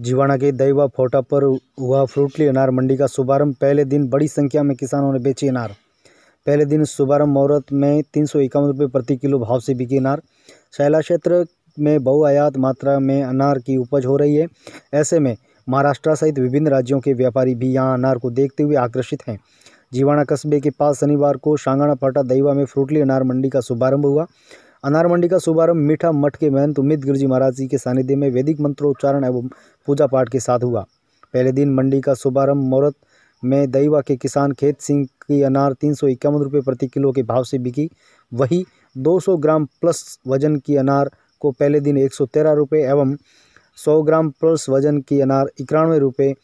जीवाणा के दैवा फोटा पर हुआ फ्रूटली अनार मंडी का शुभारंभ. पहले दिन बड़ी संख्या में किसानों ने बेची अनार. पहले दिन शुभारंभ मुहूर्त में तीन सौ इक्यावन रुपये प्रति किलो भाव से बिके अनार. शैला क्षेत्र में बहुआयात मात्रा में अनार की उपज हो रही है. ऐसे में महाराष्ट्र सहित विभिन्न राज्यों के व्यापारी भी यहाँ अनार को देखते हुए आकर्षित हैं. जीवाणा कस्बे के पास शनिवार को शांगणा फाटा दैवा में फ्रूटली अनार मंडी का शुभारंभ हुआ. अनार मंडी का शुभारंभ मीठा मठ के महंत उम्मीद गिरजी महाराज जी के सानिध्य में वैदिक मंत्रोच्चारण एवं पूजा पाठ के साथ हुआ। पहले दिन मंडी का शुभारंभ मुहूर्त में दईवा के किसान खेत सिंह की अनार तीन सौ इक्यावन रुपये प्रति किलो के भाव से बिकी। वही 200 ग्राम प्लस वज़न की अनार को पहले दिन एक सौ तेरह रुपये एवं 100 ग्राम प्लस वज़न की अनार इक्यानवे रुपये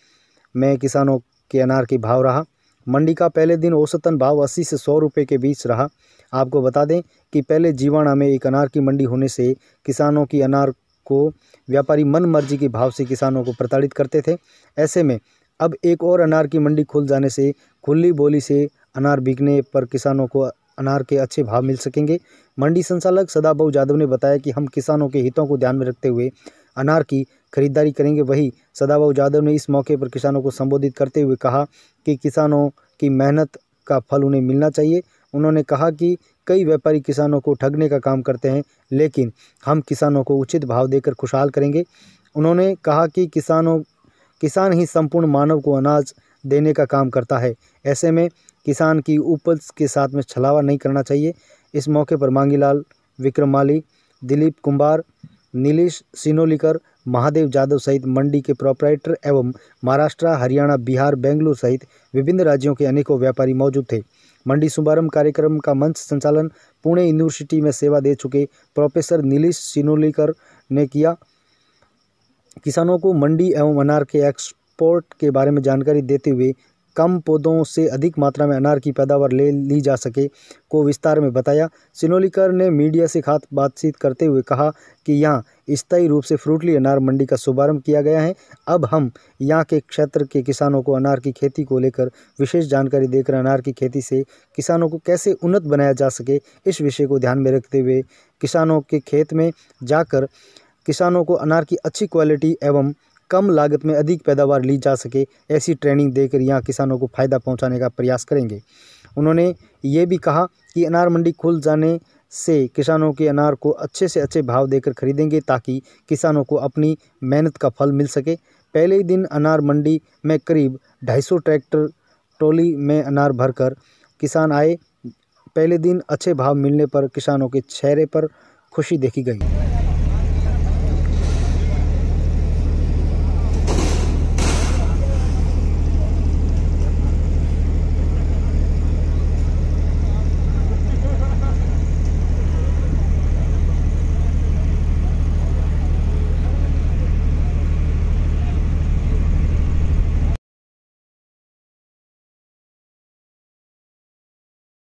में किसानों के अनार के भाव रहा। मंडी का पहले दिन औसतन भाव 80 से 100 रुपये के बीच रहा। आपको बता दें कि पहले जीवाणा में एक अनार की मंडी होने से किसानों की अनार को व्यापारी मन मर्ज़ी के भाव से किसानों को प्रताड़ित करते थे। ऐसे में अब एक और अनार की मंडी खुल जाने से खुली बोली से अनार बिकने पर किसानों को अनार के अच्छे भाव मिल सकेंगे। मंडी संचालक सदाबाबू यादव ने बताया कि हम किसानों के हितों को ध्यान में रखते हुए अनार की खरीदारी करेंगे। वही सदाबाबू यादव ने इस मौके पर किसानों को संबोधित करते हुए कहा कि किसानों की मेहनत का फल उन्हें मिलना चाहिए। उन्होंने कहा कि कई व्यापारी किसानों को ठगने का काम करते हैं, लेकिन हम किसानों को उचित भाव देकर खुशहाल करेंगे। उन्होंने कहा कि किसानों, किसान ही संपूर्ण मानव को अनाज देने का काम करता है। ऐसे में किसान की उपज के साथ में छलावा नहीं करना चाहिए। इस मौके पर मांगीलाल विक्रम माली दिलीप कुंभार नीलेश सिनोलीकर, महादेव जादव सहित मंडी के प्रोपराइटर एवं महाराष्ट्र, हरियाणा, बिहार, बेंगलुरु सहित विभिन्न राज्यों के अनेकों व्यापारी मौजूद थे। मंडी शुभारंभ कार्यक्रम का मंच संचालन पुणे यूनिवर्सिटी में सेवा दे चुके प्रोफेसर नीलेश सिनोलीकर ने किया। किसानों को मंडी एवं अनार के एक्सपोर्ट के बारे में जानकारी देते हुए कम पौधों से अधिक मात्रा में अनार की पैदावार ले ली जा सके, को विस्तार में बताया। सिनोलीकर ने मीडिया से खास बातचीत करते हुए कहा कि यहाँ स्थायी रूप से फ्रूटली अनार मंडी का शुभारंभ किया गया है। अब हम यहाँ के क्षेत्र के किसानों को अनार की खेती को लेकर विशेष जानकारी देकर अनार की खेती से किसानों को कैसे उन्नत बनाया जा सके, इस विषय को ध्यान में रखते हुए किसानों के खेत में जाकर किसानों को अनार की अच्छी क्वालिटी एवं कम लागत में अधिक पैदावार ली जा सके, ऐसी ट्रेनिंग देकर यहाँ किसानों को फ़ायदा पहुँचाने का प्रयास करेंगे। उन्होंने ये भी कहा कि अनार मंडी खुल जाने से किसानों के अनार को अच्छे से अच्छे भाव देकर खरीदेंगे ताकि किसानों को अपनी मेहनत का फल मिल सके। पहले ही दिन अनार मंडी में करीब 250 ट्रैक्टर ट्रॉली में अनार भरकर किसान आए। पहले दिन अच्छे भाव मिलने पर किसानों के चेहरे पर खुशी देखी गई।